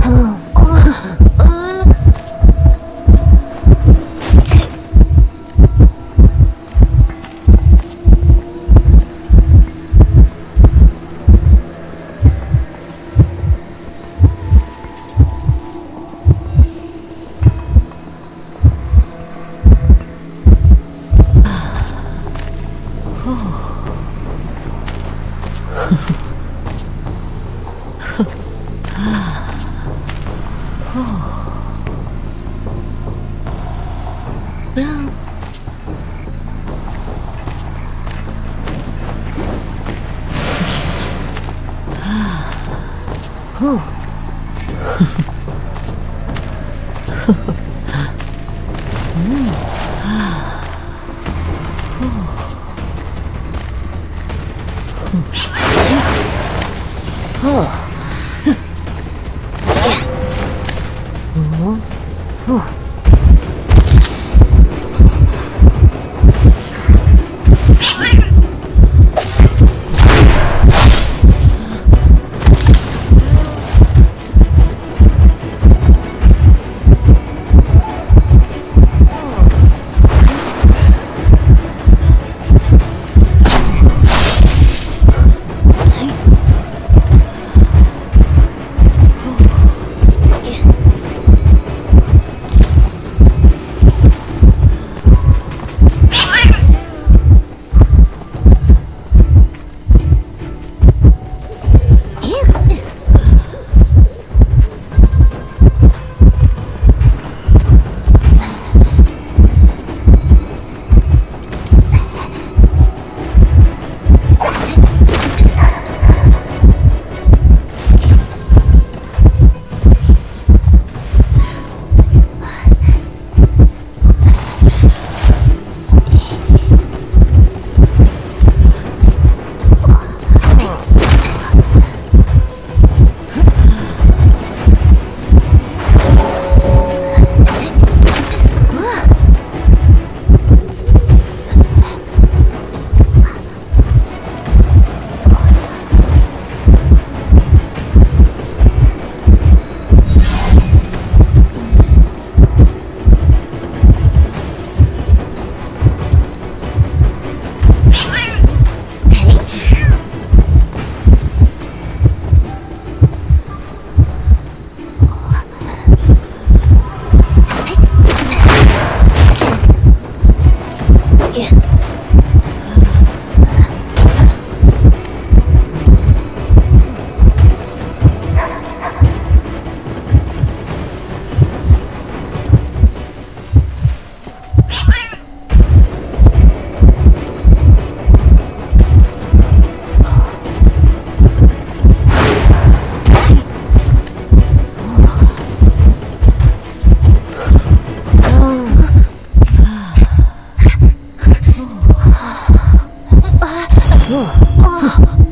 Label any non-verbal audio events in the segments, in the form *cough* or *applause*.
太。哦，呵呵，呵呵，嗯啊，哦，哼，哦，哼，哦，嗯，哦。*laughs* Huh. *laughs*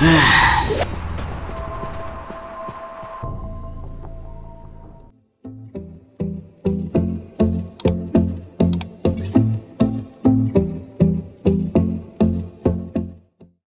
唉。